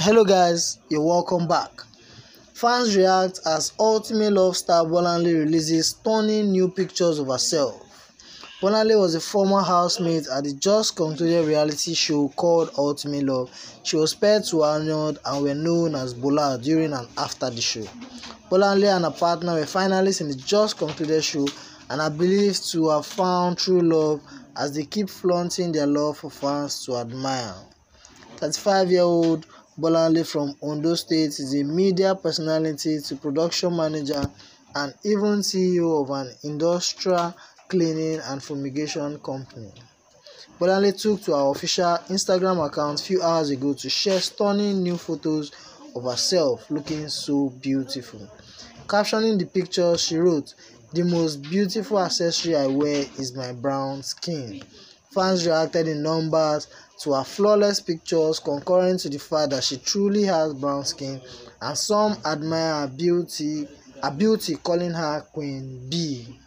Hello guys, you're welcome back. Fans react as Ultimate Love star Bolanle releases stunning new pictures of herself. Bolanle was a former housemate at the just concluded reality show called Ultimate Love. She was paired to Arnold and were known as Bolar during and after the show. Bolanle and her partner were finalists in the just concluded show and are believed to have found true love as they keep flaunting their love for fans to admire. 35-year-old Bolanle from Ondo State is a media personality to production manager and even CEO of an industrial cleaning and fumigation company. Bolanle took to her official Instagram account few hours ago to share stunning new photos of herself looking so beautiful. Captioning the picture, she wrote, The most beautiful accessory I wear is my brown skin. Fans reacted in numbers to her flawless pictures concurring to the fact that she truly has brown skin and some admire her beauty, her beauty calling her Queen Bee.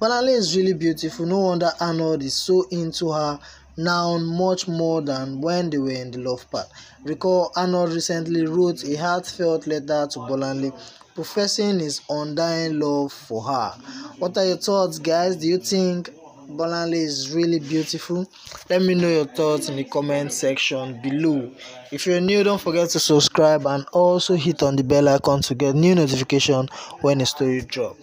Bolanle is really beautiful, no wonder Arnold is so into her now much more than when they were in the love pod. Recall Arnold recently wrote a heartfelt letter to Bolanle professing his undying love for her. What are your thoughts guys? Do you think Bolanle is really beautiful. Let me know your thoughts in the comment section below. If you're new, don't forget to subscribe and also hit on the bell icon to get new notification when a story drops.